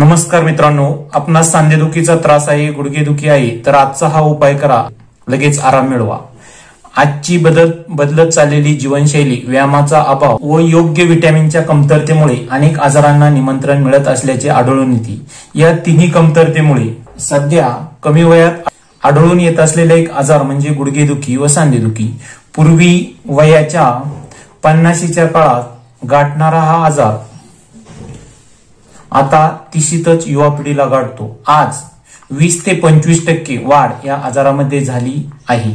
नमस्कार मित्रांनो आपणास सांधेदुखीचा त्रास आहे गुडघेदुखी आहे तर आजचा हा उपाय करा. लगेच आराम मिळवा. आजची बदल बदलत चाललेली जीवनशैली व्यायामाचा अभाव व योग्य विटॅमिनच्या कमतरतेमुळे अनेक आजारांना निमंत्रण मिळत असल्याचे आढळून येते. या तिन्ही कमतरतेमुळे सध्या कमी वयात आढळून येत असलेला एक आजार म्हणजे गुडघेदुखी व सांधेदुखी पूर्वी वयाच्या पन्नाशीच्या काळात गाठणारा हा आजार आता तिशीतच युवा पिढीला गाठतो आज वीस ते पंचवीस टक्के वाढ या आजारामध्ये झाली आहे.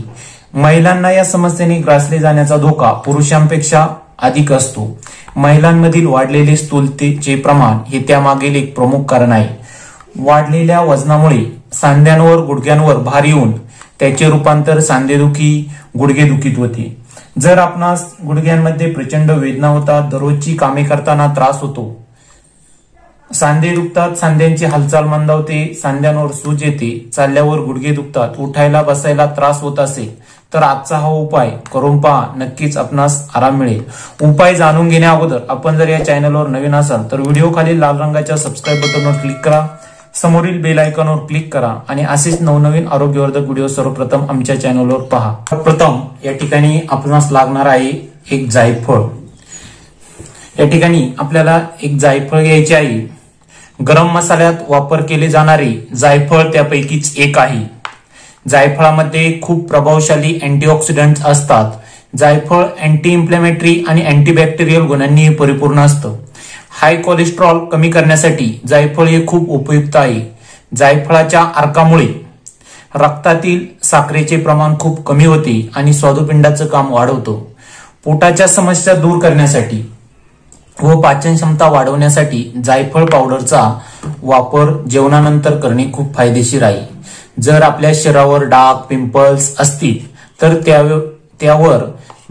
महिलांना या समस्येने ग्रासले जाण्याचा धोका पुरुषांपेक्षा अधिक असतो. महिलांमधील वाढलेले स्थूलतेचे प्रमाण हे त्यामागील एक प्रमुख कारण आहे. वाढलेल्या वजनामुळे सांध्यांवर गुडघ्यांवर भार येऊन त्याचे रूपांतर सांधेदुखी गुडघेदुखीत होते. जर आपणास गुडघ्यांमध्ये प्रचंड वेदना होतात दररोजची कामे करताना त्रास होतो सांधे दुखतात सांध्यांची हालचाल मंदावते सांध्यांवर सूज येते चालल्यावर गुडघे दुखतात उठायला बसायला त्रास होत असेल तर आजचा हा उपाय करून पहा नक्कीच आपणास आराम मिळेल. उपाय जाणून घेण्या अगोदर आपण जर या चॅनलवर नवीन असाल तर व्हिडिओ खाली लाल रंगाच्या सबस्क्राईब बटनवर क्लिक करा. समोरील बेल आयकॉनवर क्लिक करा आणि असेच नवनवीन आरोग्यवर्धक व्हिडिओ सर्वप्रथम आमच्या चॅनलवर पहा. प्रथम या ठिकाणी आपणास लागणार आहे एक जायफळ. या ठिकाणी आपल्याला एक जायफळ घ्यायचे आहे. गरम मसाल्यात वापर केले जाणारे जायफळ त्यापैकीच एक आहे. जायफळामध्ये खूप प्रभावशाली अँटीऑक्सिडंट असतात. जायफळ अँटी इन्फ्लेमेटरी आणि अँटीबॅक्टेरियल गुणांनी परिपूर्ण असतं. हाय कोलेस्ट्रॉल कमी करण्यासाठी जायफळ हे खूप उपयुक्त आहे. जायफळाच्या अर्कामुळे रक्तातील साखरेचे प्रमाण खूप कमी होते आणि स्वादुपिंडाचं काम वाढवतो. पोटाच्या समस्या दूर करण्यासाठी व पाचन क्षमता वाढवण्यासाठी जायफळ पावडरचा वापर जेवणानंतर करणे खूप फायदेशीर आहे. जर आपल्या शरीरावर डाग पिंपल्स असतील तर त्यावर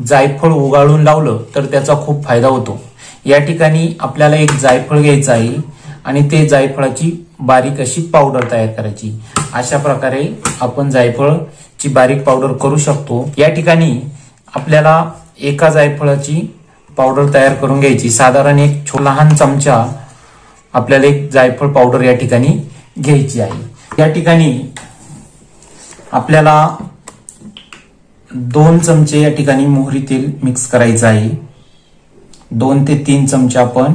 जायफळ उगाळून लावलं तर त्याचा खूप फायदा होतो. या ठिकाणी आपल्याला एक जायफळ घ्यायचं आहे आणि ते जायफळाची बारीक अशी पावडर तयार करायची. अशा प्रकारे आपण जायफळची बारीक पावडर करू शकतो. या ठिकाणी आपल्याला एका जायफळाची पावडर तयार करून घ्यायची. साधारण एक लहान चमचा आपल्याला एक जायफळ पावडर या ठिकाणी घ्यायची आहे. या ठिकाणी आपल्याला दोन चमचे या ठिकाणी मोहरी तेल मिक्स करायचं आहे. दोन ते तीन चमचे आपण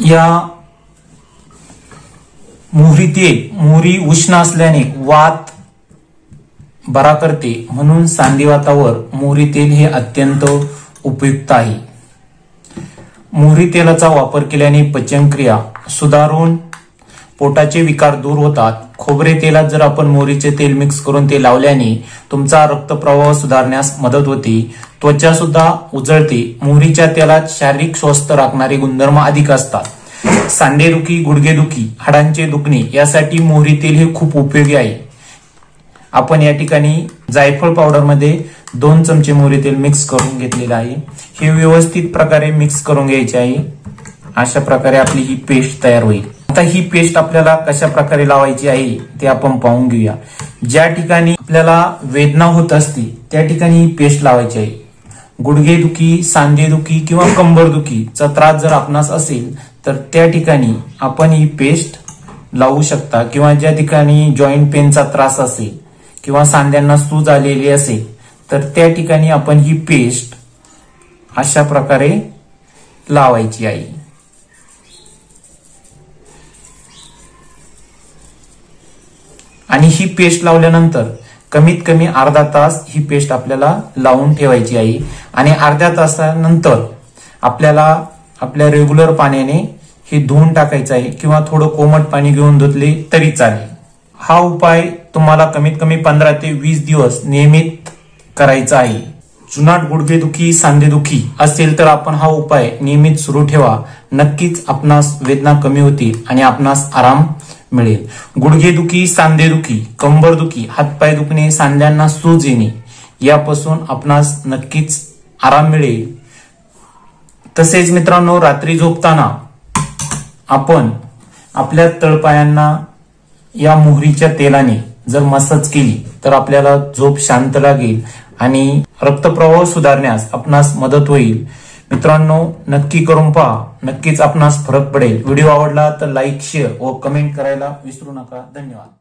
या मोहरी तेल मोहरी उष्ण असल्याने वात बरा करते. म्हणून सांधिवातावर मोहरी तेल हे अत्यंत उपयुक्त आहे. मोहरी तेलाचा वापर केल्याने पचनक्रिया सुधारून पोटाचे विकार दूर होतात. खोबरे तेलात जर आपण मोहरीचे तेल मिक्स करून ते लावल्याने तुमचा रक्तप्रवाह सुधारण्यास मदत होते. त्वचा सुद्धा उजळते. मोहरीच्या तेलात शारीरिक स्वस्थ राखणारे गुणधर्म अधिक असतात. सांधेदुखी गुडघेदुखी हाडांचे दुखणे यासाठी मोहरी तेल हे खूप उपयोगी आहे. आपण या ठिकाणी जायफळ पावडरमध्ये दोन चमचे मोहरी तेल मिक्स करून घेतलेलं आहे. हे व्यवस्थित प्रकारे मिक्स करून घ्यायचे आहे. अशा प्रकारे आपली ही पेस्ट तयार होईल. आता ही पेस्ट आपल्याला कशा प्रकारे लावायची आहे ते आपण पाहून घेऊया. ज्या ठिकाणी आपल्याला वेदना होत असते त्या ठिकाणी ही पेस्ट लावायची आहे. गुडघेदुखी सांधेदुखी किंवा कंबरदुखीचा त्रास जर आपणास असेल तर त्या ठिकाणी आपण ही पेस्ट लावू शकता. किंवा ज्या ठिकाणी जॉईंट पेनचा त्रास असेल किंवा सांध्यांना सूज आलेली असेल तर त्या ठिकाणी आपण ही पेस्ट अशा प्रकारे लावायची आहे. आणि ही पेस्ट लावल्यानंतर कमीत कमी अर्धा तास ही पेस्ट आपल्याला लावून ठेवायची आहे. आणि अर्ध्या तासानंतर आपल्याला आपल्या रेग्युलर पाण्याने हे धुवून टाकायचं आहे किंवा थोडं कोमट पाणी घेऊन धुतले तरी चालेल. हा उपाय तुम्हाला कमीत कमी पंधरा ते वीस दिवस नियमित करायचा आहे. जुनाट गुडघेदुखी सांधेदुखी असेल तर आपण हा उपाय नियमित सुरू ठेवा. नक्कीच आपणास वेदना कमी होतील आणि आपणास आराम मिळेल. गुडघेदुखी सांधेदुखी कंबरदुखी हातपाय दुखणे सांध्यांना सूज येणे यापासून आपणास नक्कीच आराम मिळेल. तसेच मित्रांनो रात्री झोपताना आपण आपल्या तळपायांना या मोहरीच्या तेलाने जर मसाज केली तर आपल्याला झोप शांत लागेल आणि रक्तप्रवाह सुधारण्यास आपणास मदत होईल. मित्रांनो नक्की करून पहा. नक्कीच आपणास फरक पडेल. व्हिडिओ आवडला तर लाईक शेअर व कमेंट करायला विसरू नका. धन्यवाद.